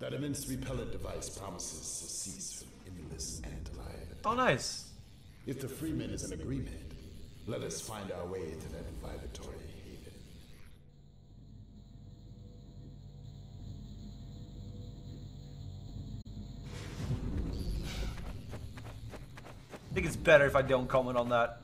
That immense repellent device promises to cease from endless and Oh, nice. If the Freeman is in agreement, let us find our way to that vibratory haven. I think it's better if I don't comment on that.